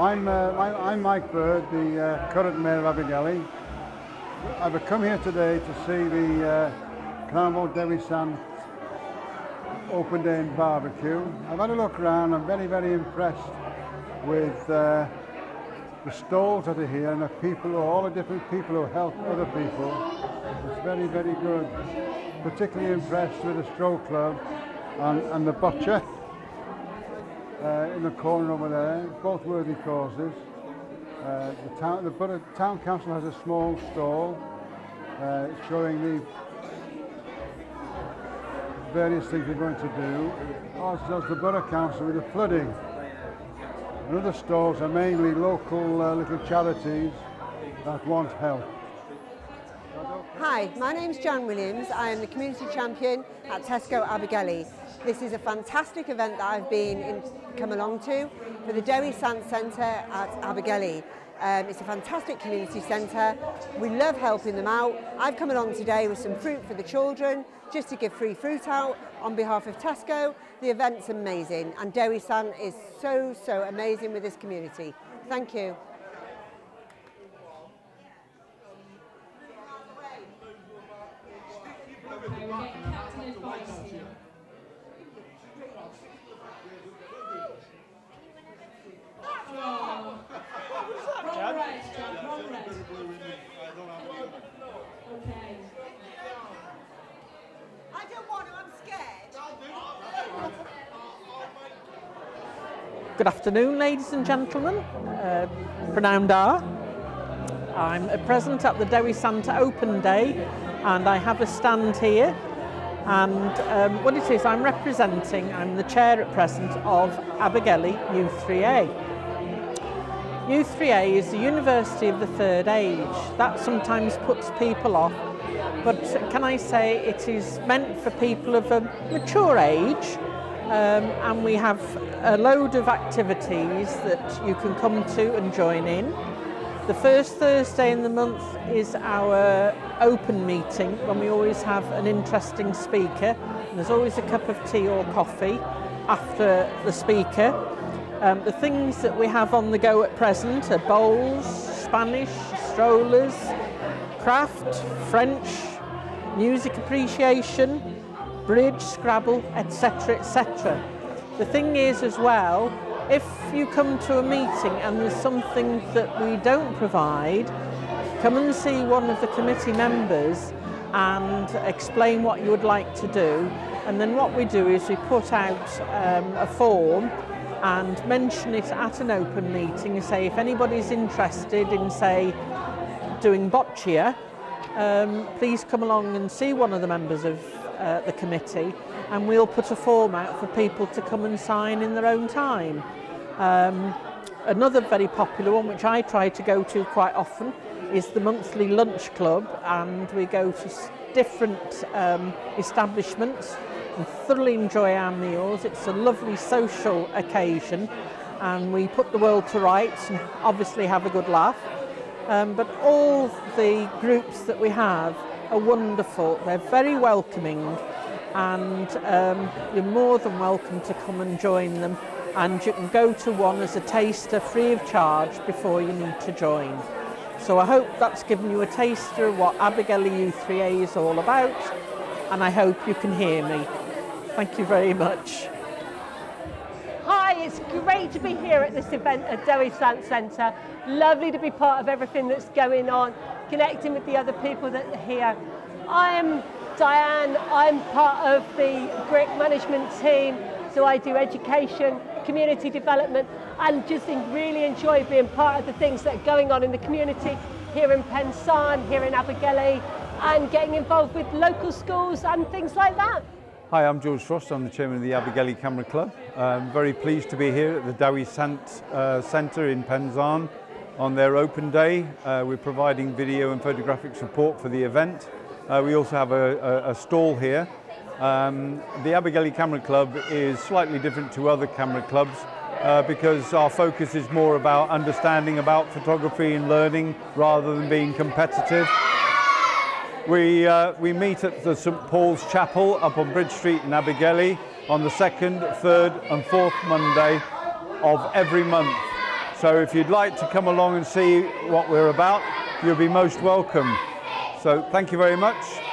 I'm, uh, I'm, Mike Bird, the uh, current mayor of Abergele. I've come here today to see the uh, Canolfan Dewi Sant open day and barbecue. I've had a look around, I'm very, very impressed with uh, the stalls that are here and the people, all the different people who help other people. It's very, very good. Particularly impressed with the stroke club and, and the butcher uh, in the corner over there, both worthy causes. Uh, the, town, the town council has a small stall uh, showing the various things they're going to do, as does the Borough Council with the flooding. And other stalls are mainly local uh, little charities that want help. Hi, my name's Jan Williams. I am the community champion at Tesco Abergele. This is a fantastic event that I've been in, come along to for the Dewi Sant Centre at Abergele. Um, it's a fantastic community centre. We love helping them out. I've come along today with some fruit for the children, just to give free fruit out on behalf of Tesco. The event's amazing and Dewi Sant is so, so amazing with this community. Thank you. Good afternoon, ladies and gentlemen. Uh, Pranam Dar. I'm present at the Dewi Santa Open Day and I have a stand here. And um, what it is, I'm representing, I'm the chair at present of Abergele U3A. U3A is the University of the Third Age. That sometimes puts people off, but can I say it is meant for people of a mature age um, and we have a load of activities that you can come to and join in. The first Thursday in the month is our open meeting when we always have an interesting speaker. And there's always a cup of tea or coffee after the speaker. Um, the things that we have on the go at present are bowls, Spanish, strollers, craft, French, music appreciation, bridge, Scrabble, etc. etc. The thing is as well, if you come to a meeting and there's something that we don't provide, come and see one of the committee members and explain what you would like to do. And then what we do is we put out um, a form and mention it at an open meeting and say if anybody's interested in, say, doing boccia, um, please come along and see one of the members of uh, the committee and we'll put a form out for people to come and sign in their own time. Um, another very popular one which I try to go to quite often is the monthly lunch club and we go to different um, establishments and thoroughly enjoy our meals. It's a lovely social occasion and we put the world to rights and obviously have a good laugh. Um, but all the groups that we have are wonderful. They're very welcoming and um, you're more than welcome to come and join them and you can go to one as a taster free of charge before you need to join. So I hope that's given you a taster of what Abergele U3A is all about and I hope you can hear me. Thank you very much. Hi, it's great to be here at this event at Dewi Sant Centre. Lovely to be part of everything that's going on connecting with the other people that are here. I'm Diane, I'm part of the BRIC management team, so I do education, community development, and just really enjoy being part of the things that are going on in the community here in Pensarn, here in Abergele, and getting involved with local schools and things like that. Hi, I'm George Frost. I'm the chairman of the Abergele Camera Club. I'm very pleased to be here at the Dewi Sant uh, Centre in Pensarn on their open day. Uh, we're providing video and photographic support for the event. Uh, we also have a, a, a stall here. Um, the Abergele Camera Club is slightly different to other camera clubs uh, because our focus is more about understanding about photography and learning rather than being competitive. We, uh, we meet at the St Paul's Chapel up on Bridge Street in Abergele on the second, third and fourth Monday of every month. So if you'd like to come along and see what we're about, you'll be most welcome. So thank you very much.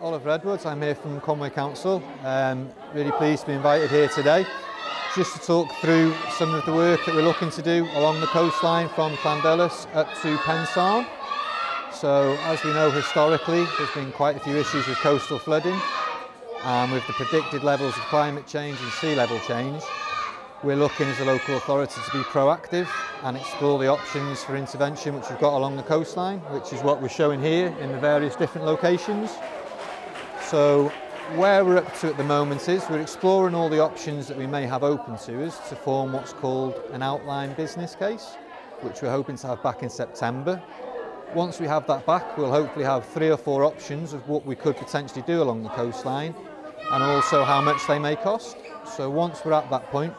Oliver Edwards. I'm here from Conwy Council. Um, really pleased to be invited here today just to talk through some of the work that we're looking to do along the coastline from Llanddulas up to Pensarn. So as we know historically there's been quite a few issues with coastal flooding and with the predicted levels of climate change and sea level change we're looking as a local authority to be proactive and explore the options for intervention which we've got along the coastline, which is what we're showing here in the various different locations. So where we're up to at the moment is we're exploring all the options that we may have open to us to form what's called an outline business case, which we're hoping to have back in September. Once we have that back, we'll hopefully have three or four options of what we could potentially do along the coastline and also how much they may cost. So once we're at that point,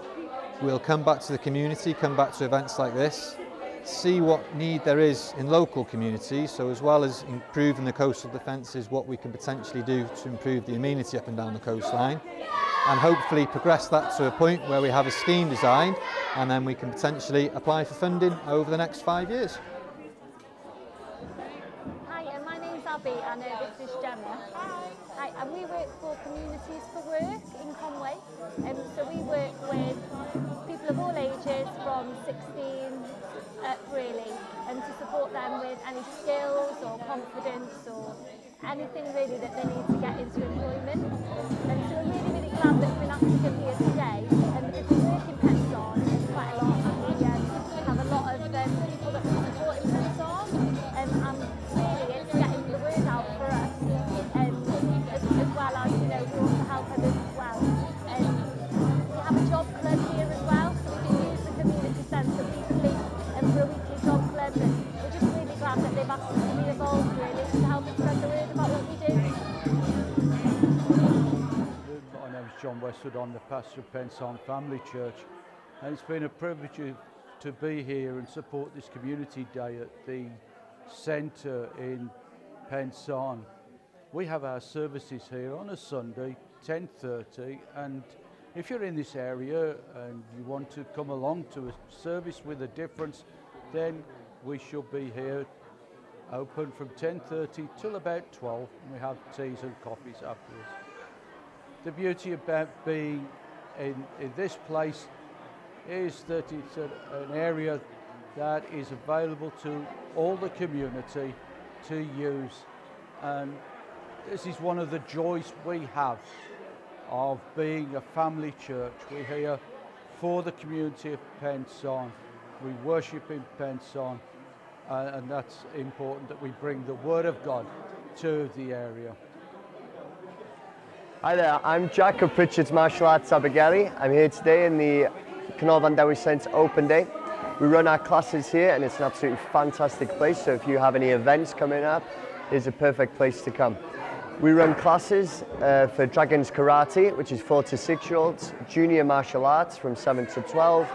We'll come back to the community, come back to events like this, see what need there is in local communities, so as well as improving the coastal defences, what we can potentially do to improve the amenity up and down the coastline, and hopefully progress that to a point where we have a scheme designed, and then we can potentially apply for funding over the next five years. Hi, uh, my name's Abby and uh, this is Gemma. Hi, and we work for Communities for Work in Conwy. Um, so we work with people of all ages from 16 uh, really, and to support them with any skills or confidence or anything really that they need to get into employment. And so I'm really, really glad that we've been active here today and it's been working Westwood. I'm the pastor of Pensarn Family Church, and it's been a privilege to- be here and support this community day at the centre in Pensarn. We have our services here on a Sunday, 10:30, and if you're in this area and you want to come along to a service with a difference, then we should be here open from 10:30 till about 12, and we have teas and coffees afterwards. The beauty about being in, in this place is that it's a, an area that is available to all the community to use. And this is one of the joys we have of being a family church. We're here for the community of Pensarn. We worship in Pensarn, uh, and that's important that we bring the Word of God to the area. Hi there, I'm Jack of Pritchard's Martial Arts Abergele. I'm here today in the Canolfan Dewi Centre Open Day. We run our classes here and it's an absolutely fantastic place, so if you have any events coming up, it's a perfect place to come. We run classes uh, for Dragons Karate, which is 4 to 6 year olds, Junior Martial Arts from 7 to 12,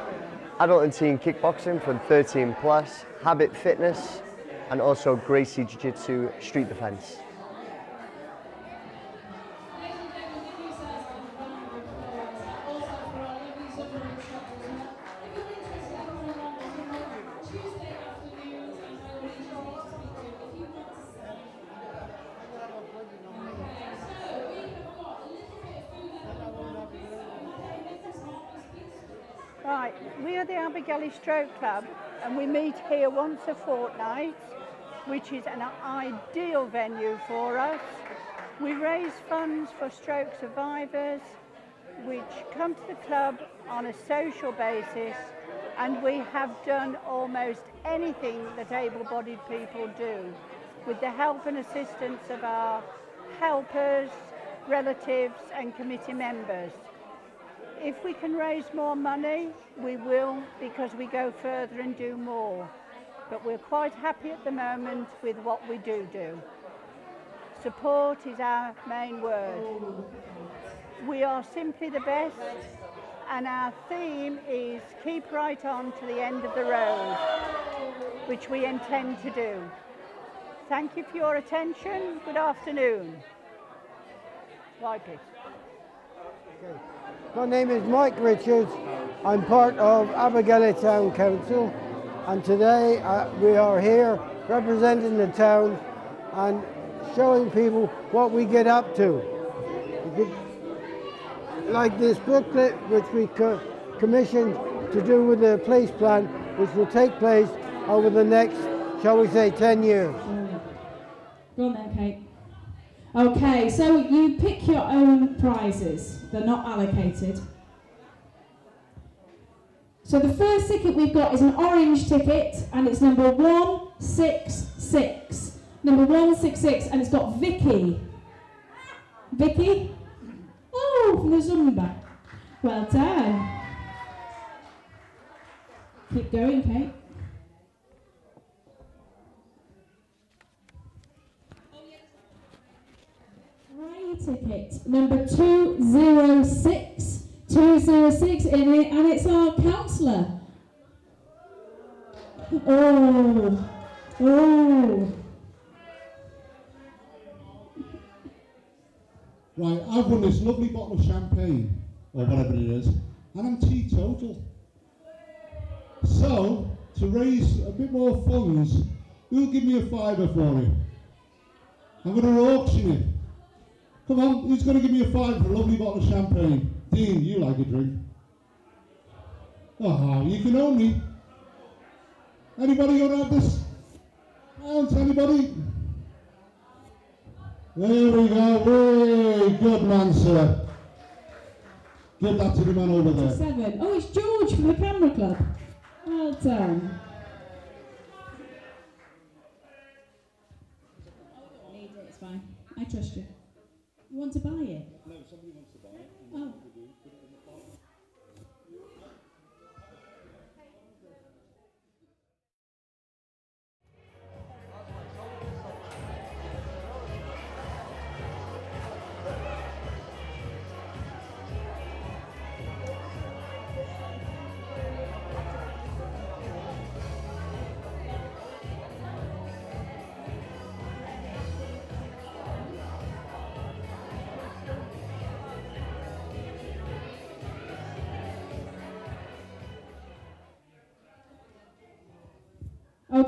Adult and Teen Kickboxing from 13 plus, Habit Fitness, and also Gracie Jiu Jitsu Street Defense. We are the Abergele Stroke Club and we meet here once a fortnight, which is an ideal venue for us. We raise funds for stroke survivors, which come to the club on a social basis, and we have done almost anything that able-bodied people do, with the help and assistance of our helpers, relatives and committee members. If we can raise more money, we will because we go further and do more. But we're quite happy at the moment with what we do do. Support is our main word. We are simply the best and our theme is keep right on to the end of the road, which we intend to do. Thank you for your attention. Good afternoon. Please. Okay. My name is Mike Richards. I'm part of Abergele Town Council and today uh, we are here representing the town and showing people what we get up to. Like this booklet which we co commissioned to do with the place plan which will take place over the next, shall we say, 10 years. Go on then, Kate. Okay, so you pick your own prizes. They're not allocated. So the first ticket we've got is an orange ticket, and it's number 166. Number 166, and it's got Vicky. Vicky? Oh, from the Zumba. Well done. Keep going, Kate. Ticket number 206 206 in it and it's our councillor oh oh Right, I've won this lovely bottle of champagne, or whatever it is, and I'm teetotal. So, to raise a bit more funds, who'll give me a fiver for it? I'm going to auction it. Come on, who's going to give me a five for a lovely bottle of champagne? Dean, you like a drink. Oh, you can own me. Anybody going to have this? Out, anybody? There we go. Way good man, sir. Give that to the man over there. Seven. Oh, it's George from the Camera Club. Well done. It's fine. I trust you. Want to buy it?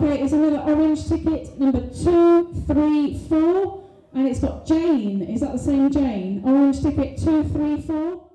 Okay, it's another orange ticket, number two, three, four, and it's got Jane. Is that the same Jane? Orange ticket two, three, four.